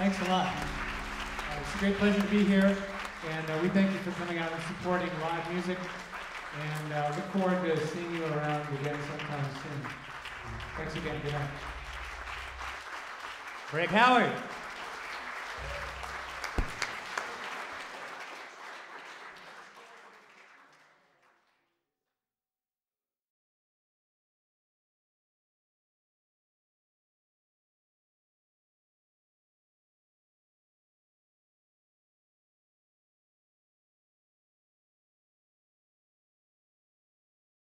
Thanks a lot. Uh, it's a great pleasure to be here, and uh, we thank you for coming out and supporting live music. And uh, look forward to seeing you around again sometime soon. Thanks again. Good night. Greg Howard.